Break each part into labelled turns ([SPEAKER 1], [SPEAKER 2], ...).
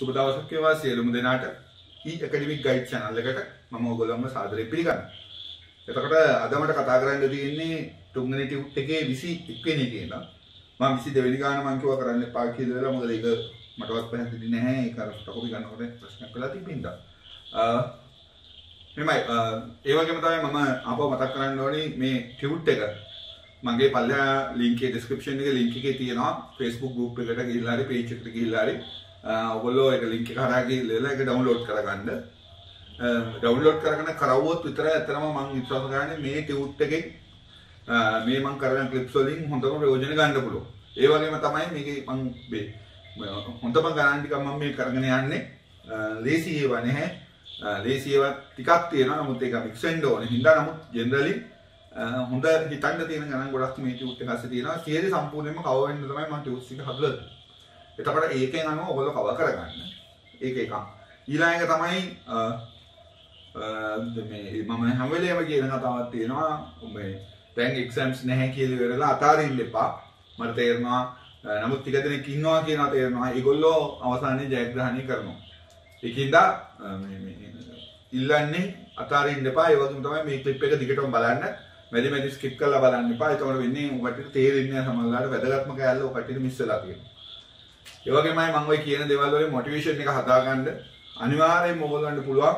[SPEAKER 1] සුබ දවසක් වේවා සියලුම දෙනාට. E Academic Guide channel එකට මම ඔයගොල්ලන්ව සාදරයෙන් පිළිගන්නවා. එතකොට අද මට කතා කරන්න තියෙන්නේ තුන්වෙනි ටියුට් එකේ 21 වෙනි එකේ ඉඳන්. මම 22 වෙනි ගාන මම කිව්වා කරන්න එපා කියලා වෙලා මොකද ඒක මටවත් පැහැදිලි නැහැ. ඒක අර ටොපි ගන්නකොට ප්‍රශ්නයක් වෙලා තිබින්දා. මෙමයි ඒ වගේම තමයි මම ආපහු මතක් කරන්න ඕනේ මේ ටියුට් එක. මගේ පල්ලෙහා ලින්ක් එකේ description එකේ link එකේ තියෙනවා. Facebook group එකට ගිහිල්ලා හරි page එකට ගිහිල්ලා හරි. ඔගොල්ලෝ එක ලින්ක් එක හරහා ගිහිල්ලා ඒක download කරගන්න. download කරගෙන කරවුවොත් විතරයි අතරම මම විශ්වාස කරන්නේ මේ ටියුට් එකෙන් මේ මම කරන ක්ලිප්ස් වලින් හොඳම ප්‍රයෝජන ගන්න පුළුවන්. ඒ වගේම තමයි මේකේ මම මේ හොඳම ගණන් ටික මම මේ කරගෙන යන්නේ. ලේසි ඒවා නැහැ. ලේසි ඒවා ටිකක් තියෙනවා. නමුත් ඒක මික්ස් වෙන්න ඕනේ. හින්දා නමුත් ජෙනරලි හොඳ හිතන්න තියෙන ගණන් ගොඩක් මේ ටියුට් එක ඇස්සේ තියෙනවා. සියලු සම්පූර්ණයෙන්ම කවර් වෙන්න තමයි මම ටියුට්ස් එක හදලා එතකොට ඒකෙන් අනුව ඔයගොල්ලෝ කවර් කරගන්න. ඒක එකක්. ඊළඟ එක තමයි මේ මම හැම වෙලේම කියන කතාවක් තියෙනවා මේ දැන් එක්සෑම්ස් නැහැ කියලා ඉවරලා අතාරින්න එපා. මට තේරෙනවා නමුත් ටික දෙනෙක් ඉන්නවා කියනවා තේරෙනවා. ඒගොල්ලෝ අවසානයේ ජයග්‍රහණය කරනවා. ඒකින්ද මේ ඉල්ලන්නේ අතාරින්න එපා. ඒ වගේම තමයි මේ ක්ලිප් එක දිගටම බලන්න. මැදි මැදි ස්කිප් කරලා බලන්න එපා. එතකොට වෙන්නේ ඔකට තේරෙන්නේ නැහැ සමහරවිට වැදගත්ම කෑල්ල ඔකට මිස් වෙලා තියෙනවා. ඒ වගේමයි මම ඔය කියන දේවල් වලින් මොටිවේෂන් එක හදාගන්න අනිවාර්යෙන්ම ඔයගොල්ලන්ට පුළුවන්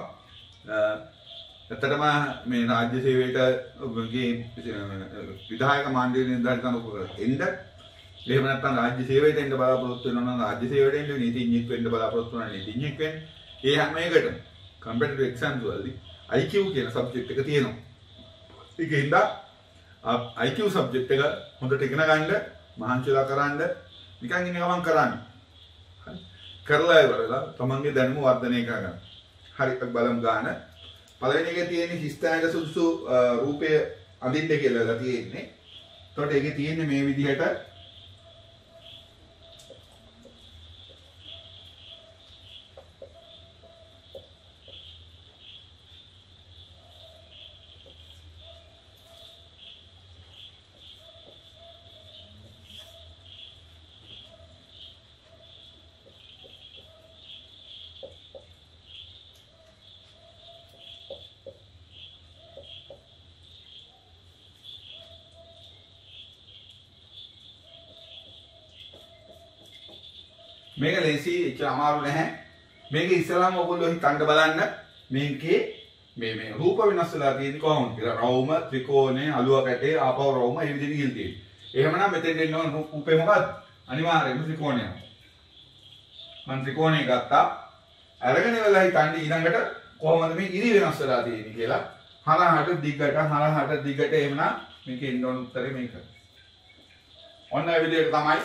[SPEAKER 1] ඇත්තටම මේ රාජ්‍ය සේවයට ඔබගේ විධායක මණ්ඩලයේ නිලධාරිකවරු එන්න එහෙම නැත්නම් රාජ්‍ය සේවයට එන්න බලාපොරොත්තු වෙනවා නම් රාජ්‍ය සේවයට එන්න නීතිඥයෙක් වෙන්න බලාපොරොත්තු වෙනවා නීතිඥයෙක් වෙන්න. ඒ හැම එකටම කම්පිටිටිව් එක්සෑම්ස් වලදී IQ කියන සබ්ජෙක්ට් එක තියෙනවා. ඒකින්ද IQ සබ්ජෙක්ට් එක හොඳට ඉගෙන ගන්න මහන්සිලා කරන්න නිකන් ඉන්න ගමන් කරන්න. කරලා ඉවරලා තමන්ගේ දැනුම වර්ධනය කරගන්න. හරි බලමු ගාන. පළවෙනි එකේ තියෙන්නේ හිස්තැනට සුදුසු රූපය අඳින්න කියලා තියෙන්නේ. එතකොට ඒකේ තියෙන්නේ මේ විදිහට මේක ලේසි එච්චර අමාරු නැහැ. මේක ඉස්සරහම ඔයගොල්ලෝ හිතන්න බලන්න මේකේ මේ මේ රූප වෙනස් වෙලා තියෙන්නේ කොහොමද කියලා. රවුම, ත්‍රිකෝණය, අලුව කැටේ, ආපව රවුම මේ විදිහට ගිහින් තියෙන්නේ. එහෙමනම් මෙතෙන් දෙන්න ඕන රූපේ මොකක්ද? අනිවාර්යයෙන්ම ත්‍රිකෝණය. මම ත්‍රිකෝණය ගත්තා. අරගෙන ඉවරලා හිතන්නේ ඊළඟට කොහොමද මේ ඉරි වෙනස් වෙලා තියෙන්නේ කියලා. හරහට දිගට හරහට දිගට එහෙමනම් මේකේ එන්න ඕන උත්තරේ මේක. ඔන්න ඒ විදිහට තමයි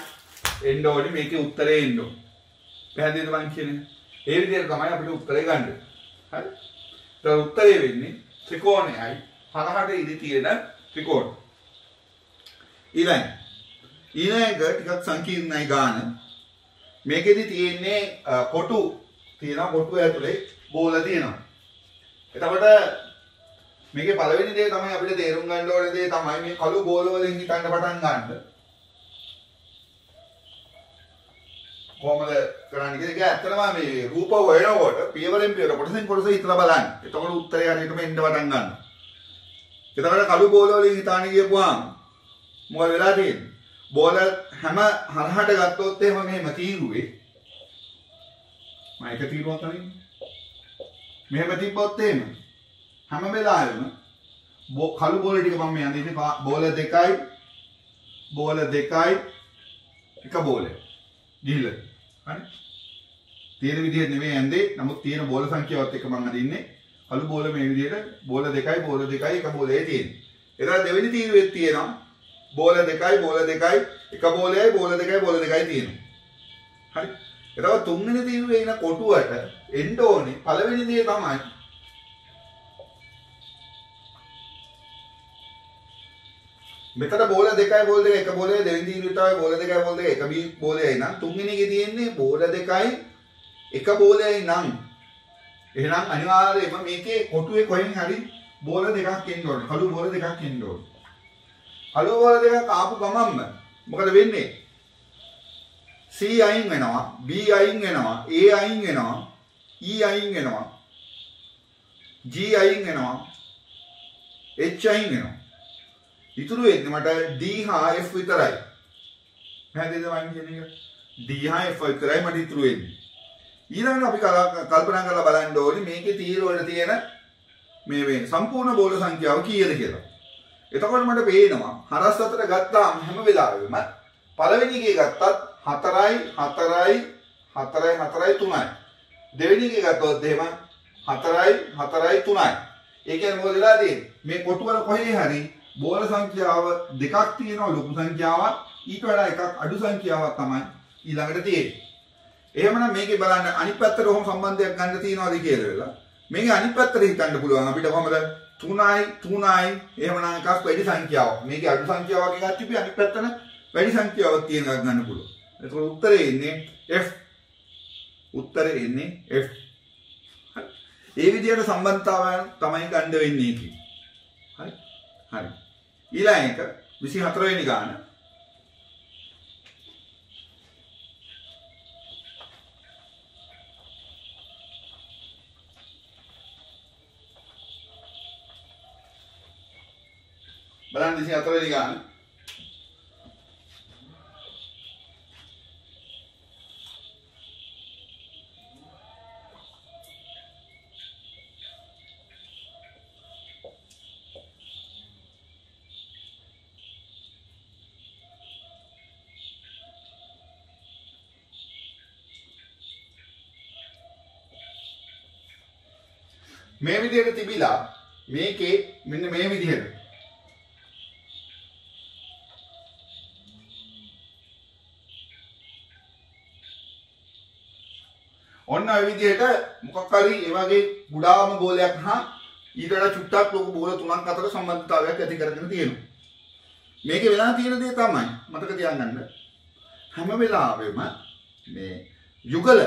[SPEAKER 1] එන්න ඕනේ මේකේ උත්තරේ එන්න ඕනේ. පැහැදිලිද මං කියන්නේ? ඒ විදිහට තමයි අපිට උත්තරේ ගන්න. හරි? ඒතර උත්තරේ වෙන්නේ ත්‍රිකෝණයයි හරහට ඉදි තියෙන ත්‍රිකෝණ. ඊළඟ ඊළඟ ටිකක් සංකීර්ණයි ගාන. මේකෙදි තියෙන්නේ කොටු තියෙනවා කොටු ඇතුලේ බෝල තියෙනවා. එතකොට මේකේ පළවෙනි දේ තමයි අපිට තේරුම් ගන්න ඕනේ දේ තමයි මේ කළු බෝල වලින් හිතන්න පටන් ගන්න. කොහොමද කරන්නේ කියලා ඒක ඇත්තටම මේ රූප හොයනකොට පියවරෙන් පියවර කොටසෙන් කොටස හිතලා බලන්න. එතකොට උත්තරේ හරියටම එන්න පටන් ගන්නවා. එතකොට කළු බෝල වලින් හිතාන ගියපුවාම මොකද වෙලා තියෙන්නේ? බෝල හැම හරහට ගත්තොත් එහෙම මෙහෙම තීරුවේ. මම එක තීරුවක් අරින්නේ. මෙහෙම තිබ්බොත් එහෙම හැම වෙලාවෙම කළු බෝල ටික මම යන්නේ බෝල දෙකයි බෝල දෙකයි එක බෝලේ ගිහිල්ලා හරි. තියෙන විදිහට නෙමෙයි ඇන්දේ. නමුත් තියෙන බෝල සංඛ්‍යාවත් එක්ක මම අදින්නේ අලු බෝල මේ විදිහට බෝල දෙකයි බෝල දෙකයි එක බෝලේ තියෙන්නේ. එතන දෙවෙනි තීරුවෙත් තියෙනවා. බෝල දෙකයි බෝල දෙකයි එක බෝලයයි බෝල දෙකයි බෝල දෙකයි තියෙනවා. හරි. එතකොට තුන්වෙනි තීරුවේ ඉන කොටුවට එන්න ඕනේ. පළවෙනි දේ තමයි මෙතන බෝල දෙකයි බෝල දෙක එක බෝලේ දෙවෙනි තීරුවේ තමයි බෝල දෙකයි බෝල දෙක එක බී බෝලයයි නම් තුන්වෙනි එකේ තියෙන්නේ බෝල දෙකයි එක බෝලයයි නම් එහෙනම් අනිවාර්යයෙන්ම මේකේ කොටුවේ කොහෙන් හරි බෝල දෙකක් එන්න ඕනේ. කළු බෝල දෙකක් එන්න ඕනේ. කළු බෝල දෙකක් ආපු ගමන්ම මොකද වෙන්නේ? C අයින් වෙනවා B අයින් වෙනවා A අයින් වෙනවා E අයින් වෙනවා G අයින් වෙනවා H අයින් වෙනවා ඉතුරු වෙන්නේ මට D හා F විතරයි පැහැදිලිද මම කියන්නේ D හා F විතරයි මට ඉතුරු වෙන්නේ ඊළඟට අපි කල්පනා කරලා බලන්න ඕනේ මේකේ තීර වල තියෙන මේ මේ සම්පූර්ණ බෝල සංඛ්‍යාව කීයද කියලා. එතකොට මට පේනවා හරස් අතර ගත්තාම හැම වෙලාවෙම පළවෙනි එකේ ගත්තත් 4යි 4යි 4යි 4යි 3යි. දෙවෙනි එකේ ගත්තොත් එහෙම 4යි 4යි 3යි. ඒ කියන්නේ මොකද වෙලා තියෙන්නේ? මේ කොටුවල කොහේ හරි බෝල සංඛ්‍යාව දෙකක් තියෙනවා ලොකු සංඛ්‍යාවක් ඊට වඩා එකක් අඩු සංඛ්‍යාවක් තමයි ඊළඟට තියෙන්නේ. එහෙමනම් මේකේ බලන්න අනිත් පැත්තට කොහොම සම්බන්ධයක් ගන්න තියනවද කියලා වෙලා. මේක අනිත් පැත්තට හිතන්න පුළුවන් අපිට කොහමද 3යි 3යි එහෙමනම් එකක් වැඩි සංඛ්‍යාවක්. මේකේ අඩු සංඛ්‍යාවක් එකක් තිබි අනිත් පැත්තට වැඩි සංඛ්‍යාවක් තියෙන එකක් ගන්න පුළුවන්. එතකොට උත්තරේ එන්නේ F. උත්තරේ එන්නේ F. ඒ විදිහට සම්බන්ධතාවයන් තමයි ගන්න වෙන්නේ කි. හරි. හරි. ඊළඟ එක 24 වෙනි ගාන. බලන්න 24 වෙනි ගාන. මේ විදිහට තිබිලා මේකේ මෙන්න මේ විදිහට ඔන්න ඔය විදිහට මොකක් හරි ඒ වගේ ගුඩාම බෝලයක් හා ඊට වඩා චුට්ටක් ලොකු බෝල තුනක් අතර සම්බන්ධතාවයක් ඇති කරගෙන තියෙනවා. මේකේ වෙලා තියෙන දේ තමයි මතක තියාගන්න හැම වෙලාවෙම මේ යුගල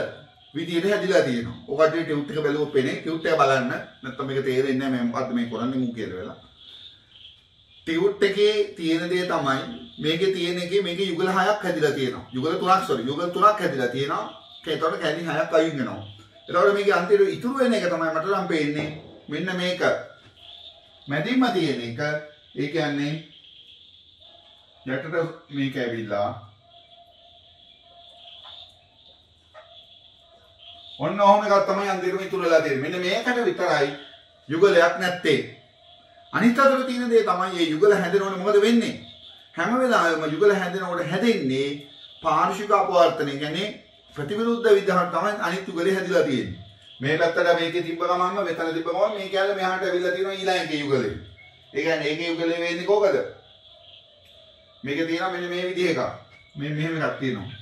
[SPEAKER 1] විදියට හැදිලා තියෙනවා. ඔකට ටියුට් එක බැලුවොත් පේන්නේ ටියුට් එක බලන්න නැත්නම් මේක තේරෙන්නේ නැහැ මේ මොකද්ද මේ කරන්නේ මු කියලා වෙලා. ටියුට් එකේ තියෙන දේ තමයි මේකේ තියෙන එකේ මේකේ යුගල හයක් හැදිලා තියෙනවා. යුගල තුනක් සෝරි යුගල තුනක් හැදිලා තියෙනවා. එතකොට කැලි හයක් අයින් වෙනවා. එතකොට මේකේ අන්තිමට ඉතුරු වෙන එක තමයි මට නම් පේන්නේ මෙන්න මේක. මැදින්ම තියෙන එක ඒ කියන්නේ යටට මේක ඇවිල්ලා ඔන්න ඔහොම එකක් තමයි අන්තිමට ඉතුරු වෙලා තියෙන්නේ. මෙන්න මේකට විතරයි යුගලයක් නැත්තේ. අනිත් අතට තියෙන දේ තමයි මේ යුගල හැදෙනකොට මොකද වෙන්නේ? හැම වෙලාවෙම යුගල හැදෙනකොට හැදෙන්නේ පාර්ශ්වික අපවර්තනය. කියන්නේ ප්‍රතිවිරුද්ධ විදිහට තමයි අනිත් යුගලේ හැදිලා තියෙන්නේ. මේ පැත්තට මේකේ තිබ්බ ගමන්ම මෙතන තිබ්බ ගමන් මේ කැල්ල මෙහාට ඇවිල්ලා තියෙනවා ඊළඟ එකේ යුගලේ. ඒ කියන්නේ ඒකේ යුගලේ වෙන්නේ කොහකද? මේකේ තියෙනවා මෙන්න මේ විදිහ එකක්. මේ මෙහෙම එකක් තියෙනවා.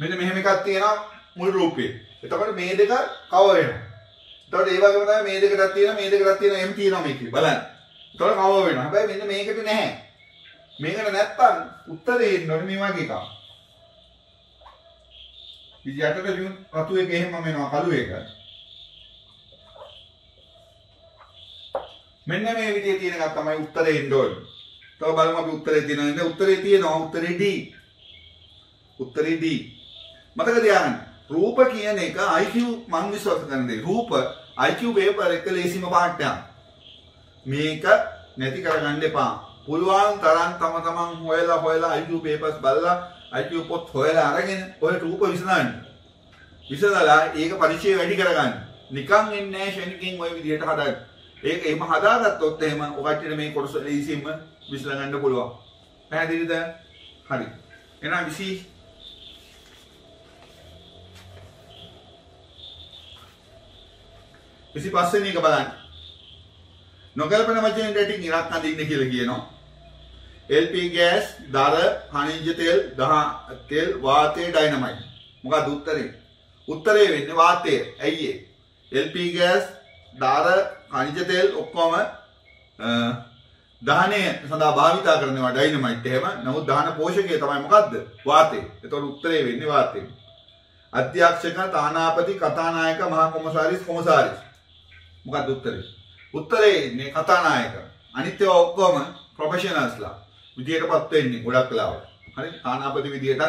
[SPEAKER 1] මෙන්න මෙහෙම එකක් තියෙනවා මුල් රූපේ. එතකොට මේ දෙක කව වෙනවා. එතකොට ඒ වගේම තමයි මේ දෙකටත් තියෙනවා මේ දෙකටත් තියෙනවා එහෙම තියෙනවා මේකේ. බලන්න. එතකොට කව වෙනවා. හැබැයි මෙන්න මේකට නැහැ. මේකට නැත්තම් උත්තරේ එන්න ඕනේ මේ වගේ එකක්. ඉතින් යටට ලියුම් රතු එක එහෙම වෙනවා කළු එක. මෙන්න මේ විදිහේ තියෙන එකක් තමයි උත්තරේ එන්න ඕනේ. තව බලමු අපි උත්තරේ තියෙනවද? උත්තරේ තියෙනවා උත්තරේ D. උත්තරේ D. මතක තියාගන්න. රූප කියන එක IQ මං විශ්වාස කරන දේ. රූප IQ වේපර් එක ලේසිම පාඩයක්. මේක නැති කරගන්න එපා. පුළුවන් තරම් තම තමන් හොයලා හොයලා IQ papers බලලා IQ පොත් හොයලා අරගෙන ඔය රූප විසඳන්න. විසඳලා ඒක පරිචය වැඩි කරගන්න. නිකන් එන්නේ නැහැ ෂෙනිකින් ওই විදිහට හදන්න. ඒක එහෙම හදාගත්තොත් එහෙම ඔකට්ටියට මේ කොටස ලීසින්ම විසඳ ගන්න පුළුවන්. පැහැදිලිද? හරි. එහෙනම් 20 25 වෙනි එක බලන්න. නොකල්පන වචනෙන් රැටින් ඉරක් අඳින්න කියලා කියනවා. LP ගෑස්, දර, khනිජ තෙල්, දහ තෙල්, වාතය, ඩයිනමයිට්. මොකක්ද උත්තරේ? උත්තරේ වෙන්නේ වාතය. ඇයි ඒ? LP ගෑස්, දර, khනිජ තෙල් ඔක්කොම දහනය සඳහා භාවිතා කරනවා ඩයිනමයිට් එහෙම. නමුත් දහන පෝෂකය තමයි මොකද්ද? වාතය. ඒතකොට උත්තරේ වෙන්නේ වාතය. අධ්‍යක්ෂක, තානාපති, කතානායක, මහා කොමසාරිස්, කොමසාරිස්. මොකක්ද උත්තරේ? උත්තරේ ඉන්නේ කතානායක. අනිත් ඒවා ඔක්කොම ප්‍රොෆෙෂනල්ස්ලා. විදියටපත් වෙන්නේ ගොඩක් වෙලාවට. හරි තානාපති විදියටත්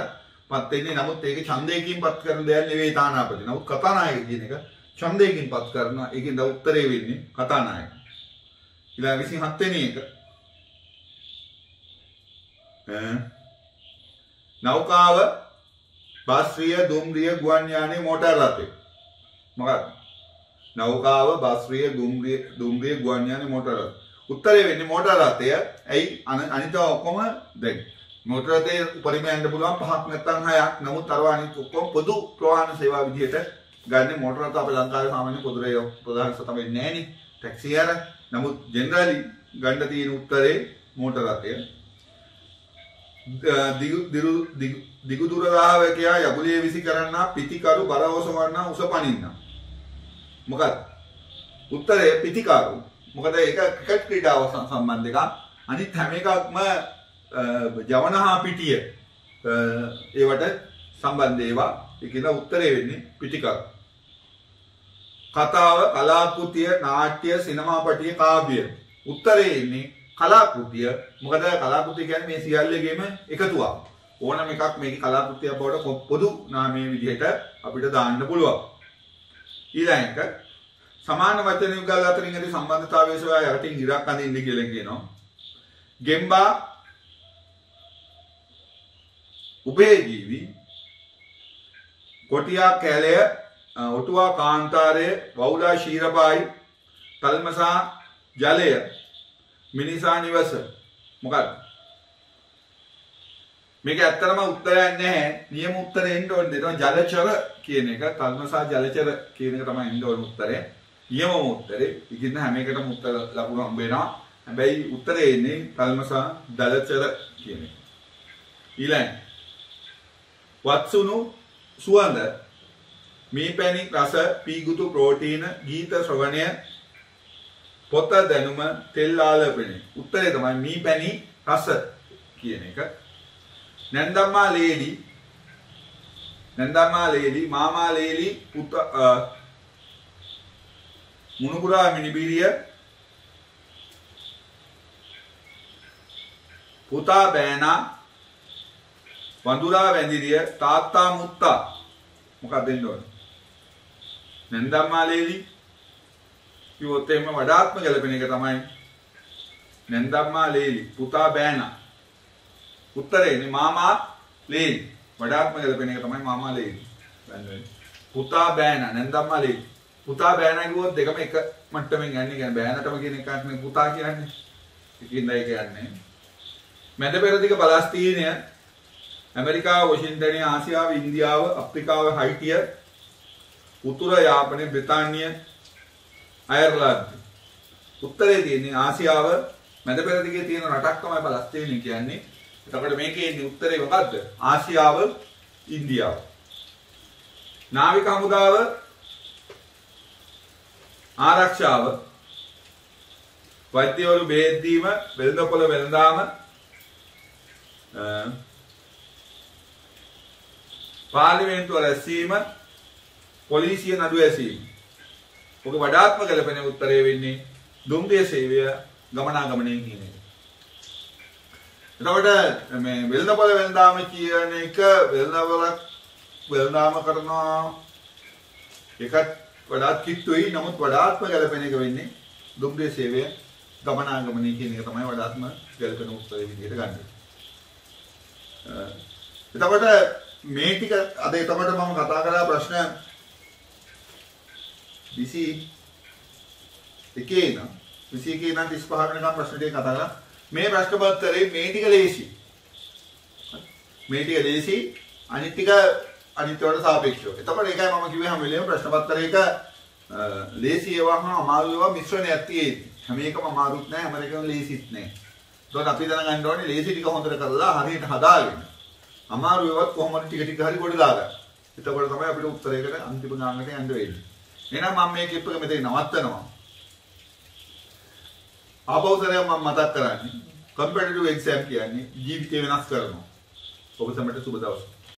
[SPEAKER 1] පත් වෙන්නේ නමුත් ඒක ඡන්දයකින් පත් කරන දෙයක් නෙවෙයි තානාපති. නමුත් කතානායක කියන එක ඡන්දයකින් පත් කරනවා. ඒකෙන් ද උත්තරේ වෙන්නේ කතානායක. ඊළඟ 27 වෙනි එක නෞකාව බස්රිය දුම්රිය ගුවන් යානයේ මෝටර් රථය. මොකක්ද? නෞකාව බස්රිය දුම්රිය දුම්රිය ගුවන් යානයේ මෝටර් රථය. උත්තරේ වෙන්නේ මෝටර් රථය. ඇයි අනිත ඔක්කොම දැන් මෝටර් රථයේ උපරිම යන්න පුළුවන් පහක් නැත්නම් හයක්. නමුත් අරවා අනිත් ඔක්කොම පොදු ප්‍රවාහන සේවා විදිහට ගන්න මෝටර් රථ අපේ ලංකාවේ සාමාන්‍ය පොදු රේ ප්‍රධාන සතම වෙන්නේ නැහනේ. ටැක්සි අර. නමුත් ජෙනරලි ගන්න තියෙන උත්තරේ මෝටර් රථය. දිගු දුරදාවකයා යගුලිය විසි කරන්නා පිතිකරු බර ඔසවන්නා උස පනින්න. මොකද? උත්තරය පිතිකාරු මොකද ඒක ක්‍රිකට් ක්‍රීඩාව සම්බන්ධ එකක්. අනිත් හැම එකක්ම ජවනහා පිටිය. ඒවට සම්බන්ධ ඒවා. ඒකද උත්තරේ වෙන්නේ පිටිකරු. කතාව කලාකෘතිය නාට්‍ය සිනමාපටිය කාව්‍ය. උත්තරේ ඉන්නේ කලාකෘතිය. මොකද කලාකෘතිය කියන්නේ මේ සියල්ලගේම එකතුවක්. ඕනම එකක් මේකේ කලාකෘතිය බවට පොදු නාමයේ විදිහට අපිට දාන්න පුළුවන්. ඊළඟ සමාන වචන යුගල් අතරින් ඇති සම්බන්ධතාවය සොයා යටින් ඉරක් අඳින්න කියලා කියනවා. ගෙම්බා උභයජීවි කොටියා කැලය ඔටුවා කාන්තාරය වවුලා ශීරබායි තල්මසා ජලය මිනිසා නිවස මොකක්ද මේක ඇත්තටම උත්තරයක් නැහැ. නියම උත්තරේ එන්න ඕනේ. දෙනවා ජලචර කියන එක. කල්මසා ජලචර කියන එක තමයි එන්න ඕන උත්තරේ. නියම උත්තරේ. ඉතින් හැම එකටම උත්තර ලකුණු හම්බ වෙනවා. හැබැයි උත්තරේ එන්නේ කල්මසා ජලචර කියන එක. ඊළඟ. වත්සුණු සුවඳ. මේ පැණි රස පීගුතු ප්‍රෝටීන ගීත ශ්‍රවණය පොත දැනුම තෙල් ආලපනය. උත්තරේ තමයි මී පැණි රස කියන එක. නැන්දම්මා ලේලි. නැන්දම්මා ලේලි මාමා ලේලි පුත මුණුපුරා මිනිබිරිය පුතා බෑනා වඳුරා වැඳිරිය තාත්තා මුත්තා. මොකක්ද දෙන්න ඕන? නැන්දම්මා ලේලි කිව්වොත් එහෙම වඩාත්ම ගැලපෙන එක තමයි නැන්දම්මා ලේලි පුතා බෑනා. උත්තරේනේ මාමා ලේලි වඩාත්ම ගැලපෙන එක තමයි මාමා ලේලි පුතා බෑනා නැන්දම්මා ලේලි පුතා බෑනා කිව්වොත් දෙකම එක මට්ටමින් යන්නේ. කියන්නේ බෑනටම කියන එකක් නේ පුතා කියන්නේ. ඒකින්දයි කියන්නේ. මැද පෙරදිග පලස්තීනය ඇමරිකාව වොෂින්ටනය ආසියාව ඉන්දියාව අප්‍රිකාව හයිටිය උතුර යාපනය බ්‍රතාන්ිය අයර්ලන්ත. උත්තරේ තියෙන්නේ ආසියාව. මැද පෙරදිගේ තියෙන රටක් තමයි පලස්තීනය කියන්නේ. එතකොට මේකේ ඉන්නේ උත්තරේ මොකද්ද? ආසියාව, ඉන්දියාව. නාවික හමුදාව ආරක්ෂාව වෛද්‍යවරු බෙහෙත් දීම, වෙළඳපොළ වෙළඳාම පාර්ලිමේන්තුව රැස්වීම පොලිසිය නඩු ඇසීම ඔක වඩාත්ම ගැලපෙන උත්තරය වෙන්නේ දුම්රිය සේවය ගමනාගමනයෙන් කියන එක. එතකොට මේ වෙළඳපොළ වෙළඳාම කියන එක වෙළඳවලක් වෙළඳාම කරනවා. එකත් වඩාත් කිට්ටුයි. නමුත් වඩාත්ම ගැලපෙන එක වෙන්නේ දුම්රිය සේවය ගමනාගමනය කියන එක තමයි වඩාත්ම ගැලපෙන උත්තරය විදිහට ගන්න. එතකොට මේ ටික අද එතකොට මම කතා කරලා ප්‍රශ්න විසි එකේ නම් විසි එකේ නම් 35 වෙනකම් ප්‍රශ්න ටික කතා කරලා මේ ප්‍රශ්න පත්‍රයේ මේ ටික ලේසි. මේ ටික ලේසි අනිත් ටික අනිත් වලට සාපේක්ෂව. එතකොට ඒකයි මම කිව්වේ හැම වෙලේම ප්‍රශ්න පත්‍රයක ලේසි ඒවා හා අමාරු ඒවා මිශ්‍රණයක් තියෙන්නේ. හැම එකම අමාරුත් නැහැ හැම එකම ලේසිත් නැහැ. ඒතකොට අපි දැනගන්න ඕනේ ලේසි ටික හොඳට කරලා හරියට හදාගෙන අමාරු ඒවත් කොහොමද ටික ටික හරි ගොඩ දාගන්න. එතකොට තමයි අපිට උත්තරයකට අන්තිම ගානකට යන්න වෙන්නේ. එහෙනම් මම මේ ක්ලිප් එක මෙතන නවත්තනවා. ආපෞතරය මම මතක් කරන්නේ කම්පිටිටිව් එක්සෑම් කියන්නේ ජීවිතය වෙනස් කරනවා. ඔබ සමට සුබ දවසක්.